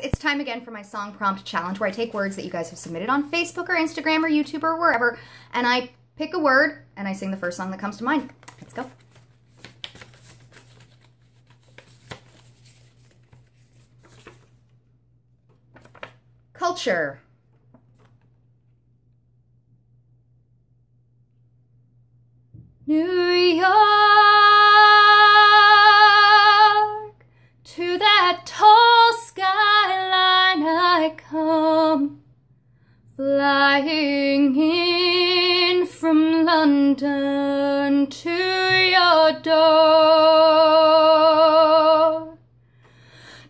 it's time again for my song prompt challenge where I take words that you guys have submitted on Facebook or Instagram or YouTube or wherever, and I pick a word and I sing the first song that comes to mind. Let's go. Culture. New York to that I come flying in from London to your door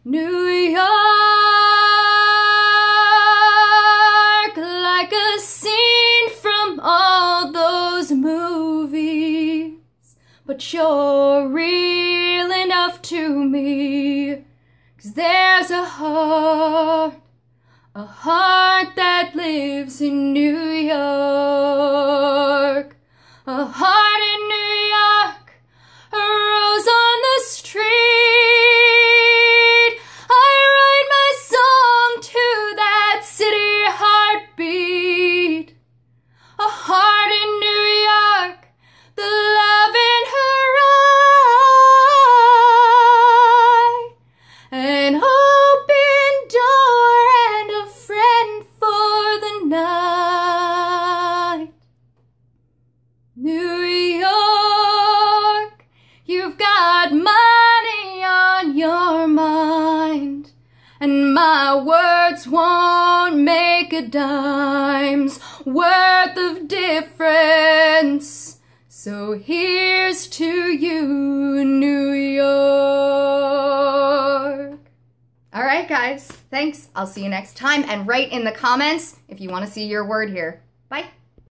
New York like a scene from all those movies but you're real enough to me. Cause there's a heart, a heart that lives in New York. A heart words won't make a dime's worth of difference. So here's to you, New York. All right, guys. Thanks. I'll see you next time. And write in the comments if you want to see your word here. Bye.